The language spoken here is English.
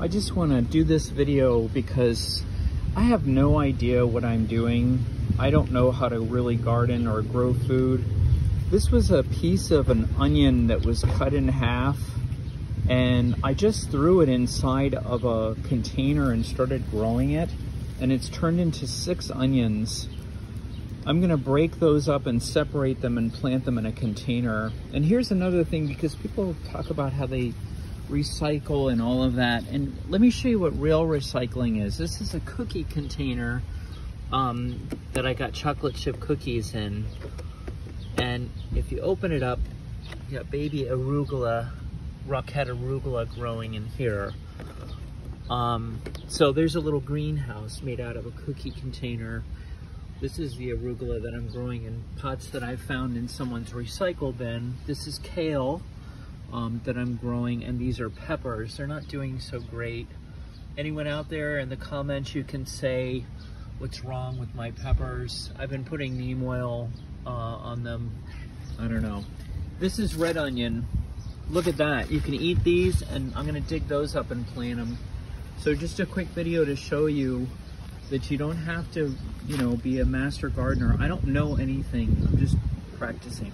I just want to do this video because I have no idea what I'm doing. I don't know how to really garden or grow food. This was a piece of an onion that was cut in half and I just threw it inside of a container and started growing it and it's turned into six onions. I'm gonna break those up and separate them and plant them in a container. And here's another thing because people talk about how they recycle and all of that. And let me show you what real recycling is. This is a cookie container um, that I got chocolate chip cookies in. And if you open it up, you got baby arugula, rockhead arugula growing in here. Um, so there's a little greenhouse made out of a cookie container. This is the arugula that I'm growing in pots that I found in someone's recycle bin. This is kale um, that I'm growing, and these are peppers. They're not doing so great. Anyone out there in the comments, you can say what's wrong with my peppers. I've been putting neem oil uh, on them. I don't know. This is red onion. Look at that. You can eat these, and I'm gonna dig those up and plant them. So just a quick video to show you that you don't have to, you know, be a master gardener. I don't know anything. I'm just practicing.